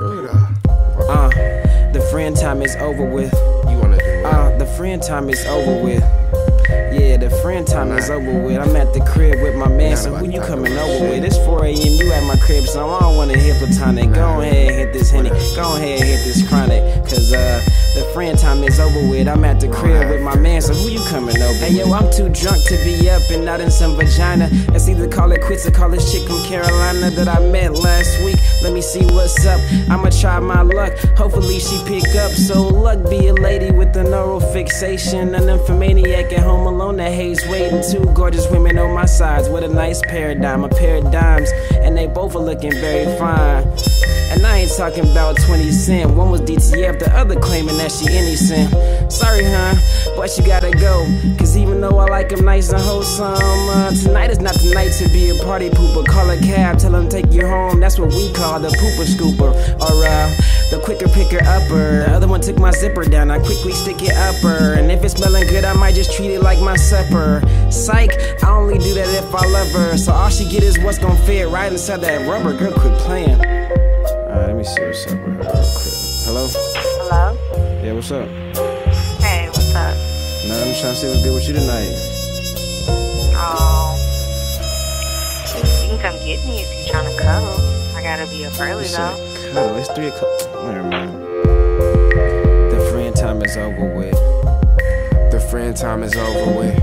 Uh, the friend time is over with. You wanna do Uh, the friend time is over with. Yeah, the friend time is over with. I'm at the crib with my man, so who you coming over with? It's 4 a.m. You at my crib, so I don't wanna hit platonic. Go ahead, hit this henny. Go ahead, hit this chronic. Cause, uh, the friend time is over with. I'm at the crib with my man, so who you coming over? Hey yo, I'm too drunk to be up and not in some vagina. Let's either call it quits or call this chick from Carolina that I met last week. Let me see what's up. I'ma try my luck. Hopefully she pick up. So luck be a lady with an oral fixation, an nymphomaniac at home alone that hates waiting. Two gorgeous women on my sides with a nice paradigm, a pair of dimes, and they both are looking very fine. And I ain't talking about 20 Cent. One was DTF, the other claiming that she innocent. Sorry, huh? But you gotta go. Cause even though I like him nice and wholesome, uh, tonight is not the night to be a party pooper. Call a cab, tell him take you home. That's what we call the pooper scooper. Or, uh, the quicker picker upper. The other one took my zipper down, I quickly stick it upper. And if it's smelling good, I might just treat it like my supper. Psych, I only do that if I love her. So all she get is what's gonna fit right inside that rubber. Girl, quit playing. Alright, let me see what's up with her real quick. Hello? Hello? Yeah, what's up? Hey, what's up? Nah, I'm trying to see what's good with you tonight. Oh. You can come get me if you're trying to cuddle. I gotta be up early though. said cuddle. It's three o'clock. Never mind. The friend time is over with. The friend time is over with.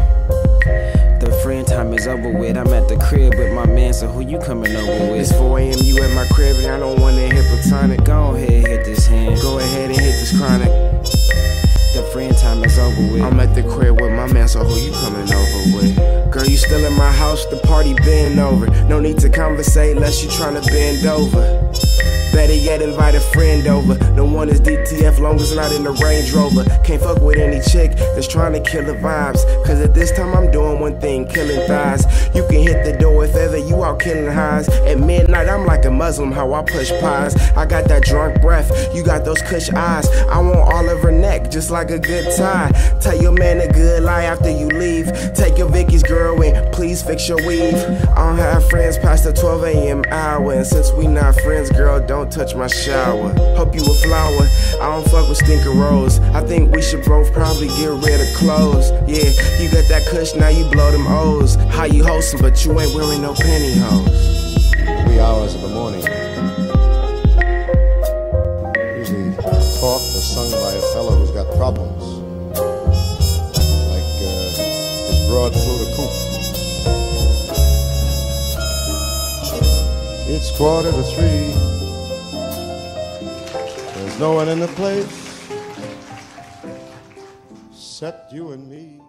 The friend time is over with. I'm at the crib with my man, so who you coming over with? It's 4 a.m. You at my crib and I don't wanna hit platonic. Go ahead, hit this hand. Go ahead and hit this chronic. Over with. I'm at the crib with my man, so who you coming over with? Girl, you still in my house, the party been over. No need to conversate unless you tryna bend over. Better yet, invite a friend over. No one is DTF, long as not in the Range Rover. Can't fuck with any chick that's trying to kill the vibes. Cause at this time, I'm doing one thing, killing thighs. You can hit the door if ever you out killing highs. At midnight, I'm like a Muslim, how I push pies. I got that drunk breath, you got those kush eyes. I want all of her neck, just like a good tie. Tell your man a good lie after you leave. Take your Vicky's girl and please fix your weave. I don't have friends past the 12 a.m. hour. And since we not friends, girl, don't touch my shower. Hope you a flower. I don't fuck with stinker rose. I think we should both probably get rid of clothes. Yeah, you got that kush, now you blow them O's. How you hosting, but you ain't wearing no pantyhose. Three hours of the morning. Usually talked or sung by a fellow who's got problems. Coop. It's quarter to three. There's no one in the place except you and me.